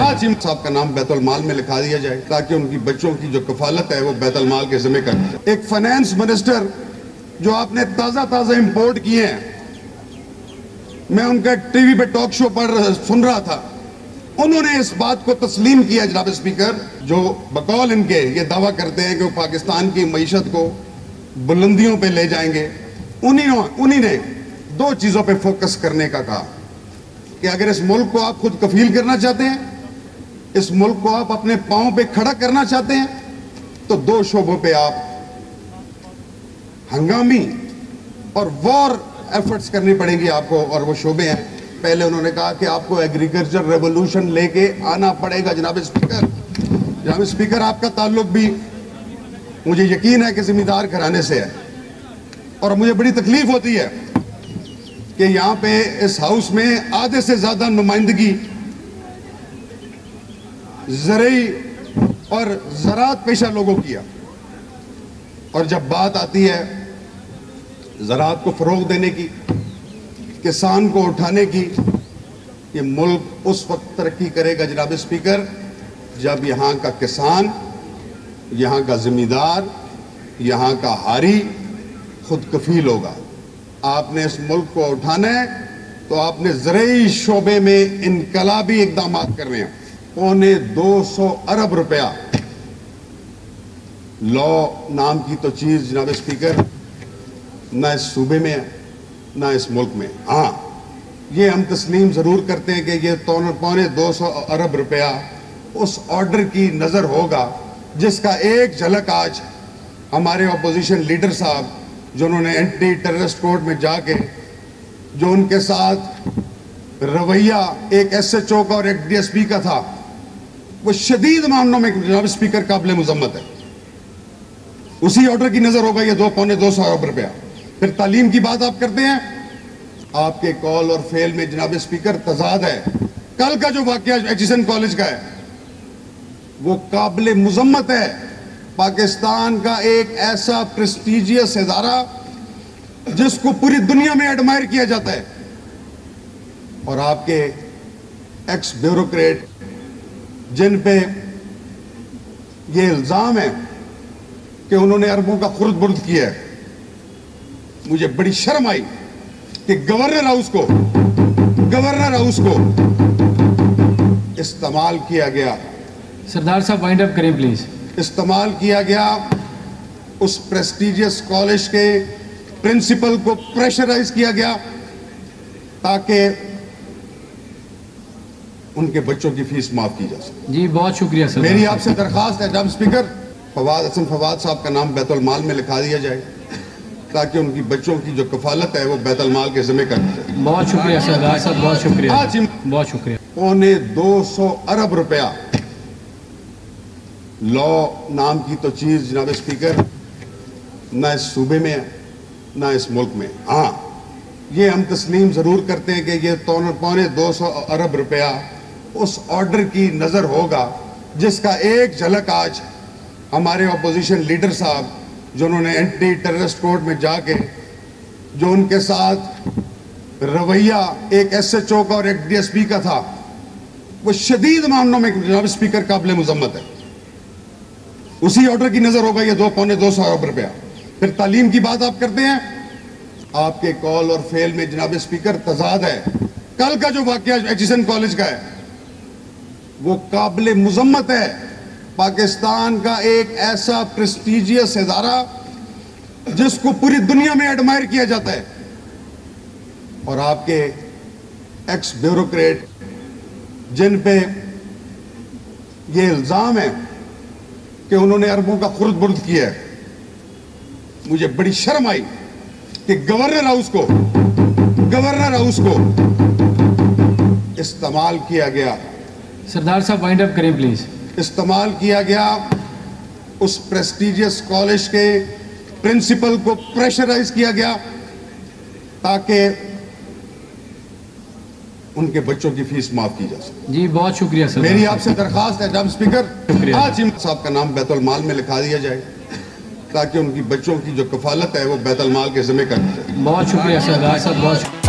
आज इम साहब का नाम बैतुल माल में लिखा दिया जाए ताकि उनकी बच्चों की जो कफालत है वो बैतुल माल के जिम्मे कर एक फाइनेंस मिनिस्टर जो आपने ताज़ा ताज़ा इंपोर्ट किए हैं। मैं उनका टीवी पे टॉक शो पर सुन रहा था। उन्होंने इस बात को तस्लीम किया, जनाब स्पीकर जो बकौल इनके ये दावा करते हैं कि वो पाकिस्तान की मीशत को बुलंदियों पे ले जाएँगे। उन्हीं उन्हीं ने दो चीज़ों पे फोकस करने का कहा कि अगर इस मुल्क को आप खुद कफील करना चाहते हैं इस मुल्क को आप अपने पाँव पे खड़ा करना चाहते हैं तो दो शोबों पे आप हंगामी और वॉर एफर्ट्स करनी पड़ेंगी आपको, और वो शोबे हैं। पहले उन्होंने कहा कि आपको एग्रीकल्चर रेवोल्यूशन लेके आना पड़ेगा, जनाब स्पीकर जनाब स्पीकर आपका ताल्लुक भी मुझे यकीन है कि जिम्मेदार घराने से है। और मुझे बड़ी तकलीफ़ होती है कि यहाँ पे इस हाउस में आधे से ज़्यादा नुमाइंदगी ज़रिए और ज़रात पेशा लोगों की है। और जब बात आती है ज़रात को फ़रोग देने की, किसान को उठाने की, ये मुल्क उस वक्त तरक्की करेगा जनाब स्पीकर, जब यहाँ का किसान, यहाँ का ज़िम्मेदार, यहाँ का हारी खुद कफील होगा। आपने इस मुल्क को उठाना है तो आपने ज़रूरी शोबे में इनकलाबी इकदाम करने हैं। पौने 200 अरब रुपया। लॉ नाम की तो चीज़, जनाब स्पीकर, न इस सूबे में न इस मुल्क में। हाँ ये हम तस्लीम ज़रूर करते हैं कि ये पौने 200 अरब रुपया उस ऑर्डर की नज़र होगा, जिसका एक झलक आज हमारे अपोजिशन लीडर साहब जो उन्होंने एंटी टेररिस्ट कोर्ट में जाके, जो उनके साथ रवैया एक एस एच ओ का और एक डी एस पी का था वो शदीद मामलों में जनाब स्पीकर काबिल मजम्मत है। उसी ऑर्डर की नज़र होगा ये दो पौने दो सौ अरब रुपया। फिर तालीम की बात आप करते हैं। आपके कॉल और फेल में जनाब स्पीकर तजाद है। कल का जो वाक्य एचिसन कॉलेज का है, वो काबिल मजम्मत है। पाकिस्तान का एक ऐसा प्रेस्टिजियस इदारा, जिसको पूरी दुनिया में एडमायर किया जाता है। और आपके एक्स ब्यूरोक्रेट जिन पे ये इल्ज़ाम है कि उन्होंने अरबों का खुर्द बुर्द किया है मुझे बड़ी शर्म आई कि गवर्नर हाउस को गवर्नर हाउस को इस्तेमाल किया गया। सरदार साहब वाइंड अप करें प्लीज़ इस्तेमाल किया गया उस प्रेस्टिजियस कॉलेज के प्रिंसिपल को प्रेशराइज किया गया ताकि उनके बच्चों की फ़ीस माफ़ की जा सके। जी बहुत शुक्रिया सर। मेरी आपसे दरखास्त है जब स्पीकर। फवाद हसन फवाद साहब का नाम बैतुल माल में लिखा दिया जाए ताकि उनकी बच्चों की जो कफालत है वो बैतुल माल के जिम्मे कर दी बहुत शुक्रिया साहब बहुत शुक्रिया। बहुत शुक्रिया। पौने 200 अरब रुपया लॉ नाम की तो चीज़ जनाब स्पीकर न इस सूबे में है न इस मुल्क में हाँ। ये हम तस्लीम ज़रूर करते हैं कि ये पौने 200 अरब रुपया उस ऑर्डर की नज़र होगा, जिसका एक झलक आज हमारे अपोजिशन लीडर साहब, जिन्होंने एंटी टेररिस्ट कोर्ट में जाके, जो उनके साथ रवैया एक एस एच ओ का और एक डी एस पी का था, वो शदीद मामलों में जनाब स्पीकर काबिल मजम्मत है। उसी ऑर्डर की नज़र होगा ये दो पौने दो सौ अरब रुपया। फिर तालीम की बात आप करते हैं। आपके कॉल और फेल में जनाब स्पीकर तजाद है। कल का जो वाक्य एचिसन कॉलेज का है वो काबिल मजम्मत है। पाकिस्तान का एक ऐसा प्रेस्टिजियस इदारा जिसको पूरी दुनिया में एडमायर किया जाता है। और आपके एक्स ब्यूरोक्रेट जिन पे ये इल्ज़ाम है कि उन्होंने अरबों का खुर्द बुर्द किया है। मुझे बड़ी शर्म आई कि गवर्नर हाउस को, गवर्नर हाउस को इस्तेमाल किया गया। सरदार साहब वाइंड अप करें प्लीज़ इस्तेमाल किया गया उस प्रेस्टिजियस कॉलेज के प्रिंसिपल को प्रेशराइज किया गया ताकि उनके बच्चों की फ़ीस माफ़ की जा सके। जी बहुत शुक्रिया सर मेरी आपसे दरखास्त है जब स्पीकर आज इम साहब का नाम बैतुल माल में लिखा दिया जाए ताकि उनकी बच्चों की जो कफालत है वो बैतुल माल के जिम्मे कर बहुत शुक्रिया सरदार साहब बहुत